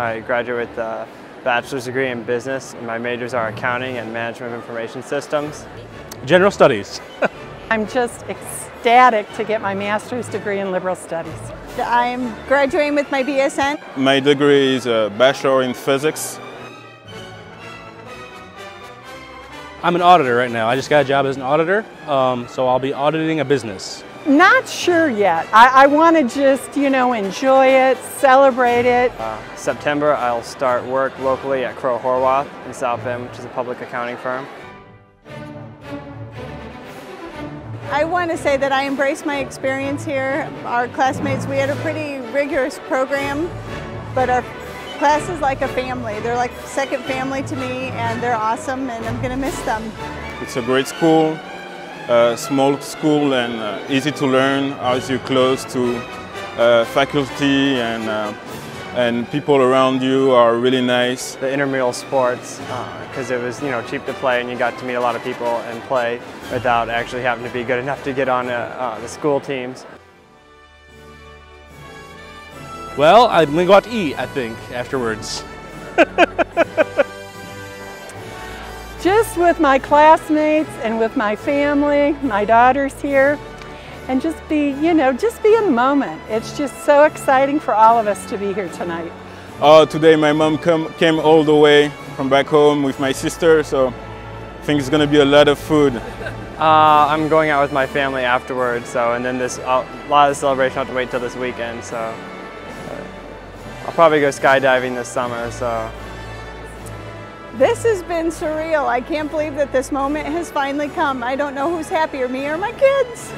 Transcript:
I graduate with a bachelor's degree in business and my majors are accounting and management of information systems. General studies. I'm just ecstatic to get my master's degree in liberal studies. I'm graduating with my BSN. My degree is a bachelor in physics. I'm an auditor right now. I just got a job as an auditor, um, so I'll be auditing a business. Not sure yet. I, I want to just, you know, enjoy it, celebrate it. Uh, September I'll start work locally at Crowe Horwath in South Bend, which is a public accounting firm. I want to say that I embrace my experience here. Our classmates, we had a pretty rigorous program, but our class is like a family. They're like second family to me and they're awesome and I'm going to miss them. It's a great school, a small school and uh, easy to learn as you're close to uh, faculty and, uh, and people around you are really nice. The intramural sports, because uh, it was you know cheap to play and you got to meet a lot of people and play without actually having to be good enough to get on uh, uh, the school teams. Well, I'm gonna to eat, I think, afterwards. just with my classmates and with my family, my daughter's here, and just be, you know, just be a moment. It's just so exciting for all of us to be here tonight. Oh, today my mom come, came all the way from back home with my sister, so I think it's gonna be a lot of food. Uh, I'm going out with my family afterwards, so and then this uh, a lot of the celebration I'll have to wait till this weekend. So I'll probably go skydiving this summer, so. This has been surreal. I can't believe that this moment has finally come. I don't know who's happier, me or my kids.